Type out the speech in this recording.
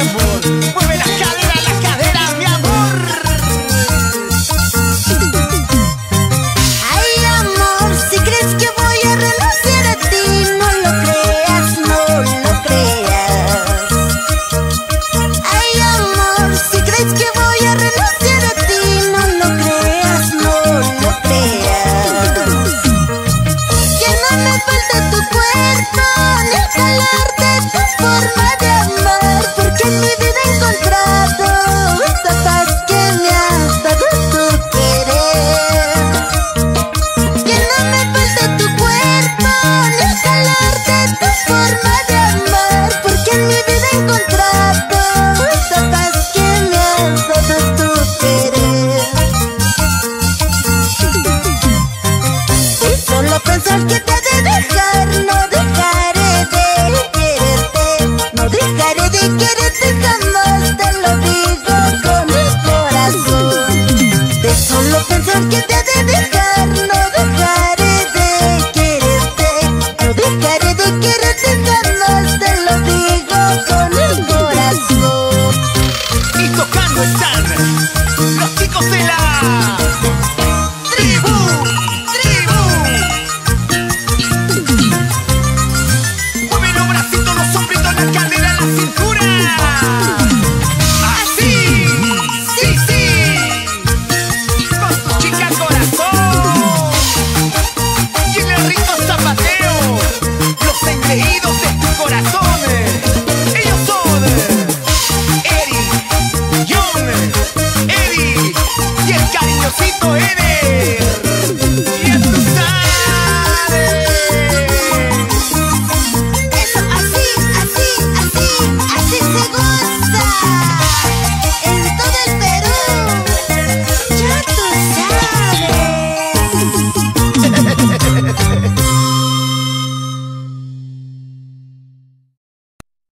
amor quererte jamás. Diosito eres.